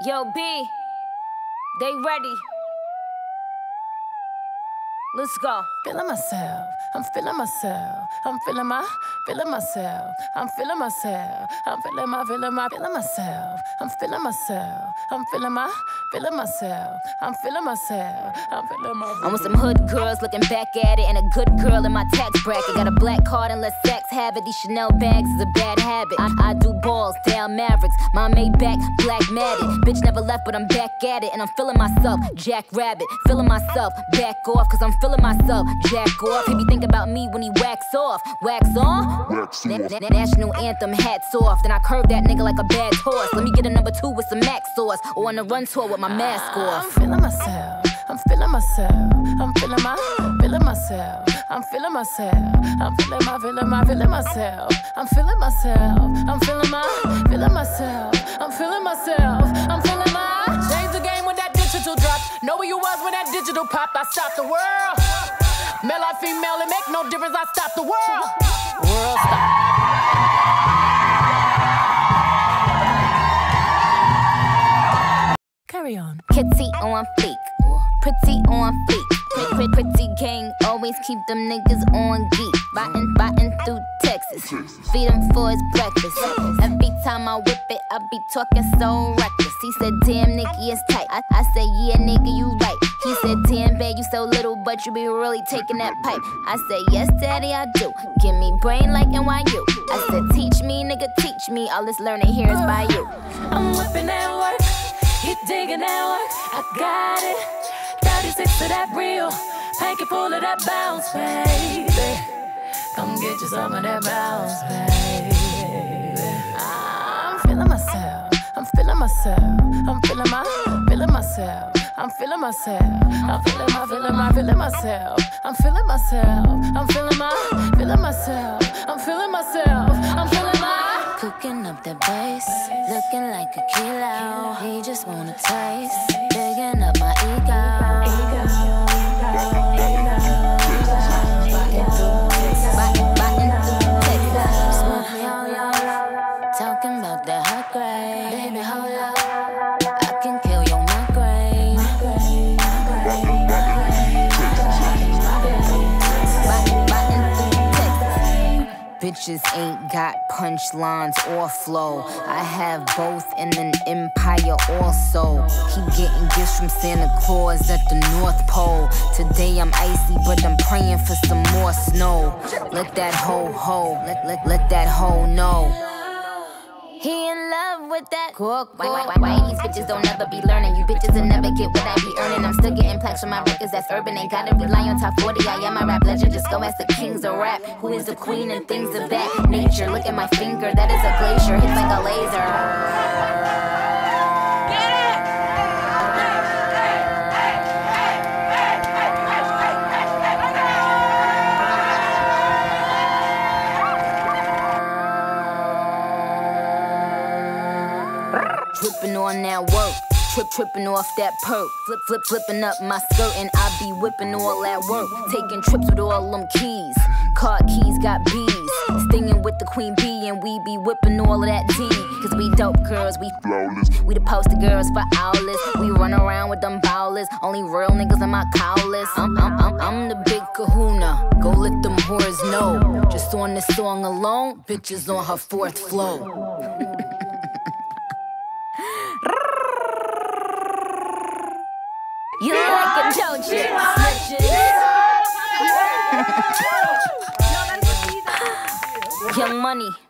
Yo, B, they ready. Let's go. Feeling myself, I'm feeling myself, I'm feeling my, feeling myself, I'm feeling myself, I'm feeling my, feeling my, feeling myself, I'm feeling myself, I'm feeling my, feeling myself, I'm feeling myself, I'm feeling my. I'm with some hood girls looking back at it, and a good girl in my tax bracket. Got a black card and let sex have it. These Chanel bags is a bad habit. I, I do balls, down Mavericks, my Maybach, black matted. Bitch never left, but I'm back at it, and I'm feeling myself, Jack Rabbit, feeling myself, back off, cause I'm feeling myself, jack off. He be thinking about me when he wax off, wax on. Wax Na- off. na- national anthem, hats off. Then I curve that nigga like a bad horse. Let me get a number two with some max sauce, or on a run tour with my mask ah, off. I'm feeling myself. I'm feeling myself. I'm feeling my, feeling myself. I'm feeling myself. I'm feeling my, feeling my, feeling myself. I'm feeling myself. I'm feeling my, feeling myself. I'm feeling myself. I'm Know where you was when that digital pop. I stopped the world. Male or female, it make no difference. I stopped the world. World stop. Carry on. Kitty on fleek, pretty on fleek. Pretty, pretty, gang, always keep them niggas on geek. Biting, biting through feed him for his breakfast. Every time I whip it, I be talking so reckless. He said, damn, Nicky is tight. I, I said, yeah, nigga, you right. He said, damn, babe, you so little, but you be really taking that pipe. I said, yes, daddy, I do. Give me brain like NYU. I said, teach me, nigga, teach me. All this learning here is by you. I'm whipping that work, he digging that work. I got it. 36 to that real, panky full of that bounce, baby. Come get you some of that bounce, baby. I'm feeling myself. I'm feeling myself. I'm feeling my, feeling myself. I'm feeling myself. I'm feeling my, feeling my, feeling myself. I'm feeling myself. I'm feeling my, feeling myself. I'm feeling myself. I'm feeling my. Cooking up the bass, looking like a kilo. He just wanna taste, digging Ain't got punchlines or flow. I have both in an empire also. Keep getting gifts from Santa Claus at the North Pole. Today I'm icy, but I'm praying for some more snow. Let that hoe ho, let, let, let that hoe know. Love with that cook. Why, why, why, why these bitches don't ever be learning? You bitches will never get what I be earning. I'm still getting plaques from my records that's urban. Ain't gotta rely on top 40. I am my rap legend. Just go ask the kings of rap. Who is the queen and things of that nature? Look at my finger, that is a glacier. Dripping on that work. Trip, tripping off that perk. Flip, flip, flipping up my skirt, and I be whipping all that work. Taking trips with all them keys. Car keys got bees. Stinging with the queen bee, and we be whipping all of that tea. Cause we dope girls, we Flawless. we the poster girls for owlets. We run around with them bowlers. Only real niggas in my cowlers. I'm, I'm, I'm, I'm the big kahuna. Go let them whores know. Just on this song alone, bitches on her fourth flow. It, don't you? Young Money.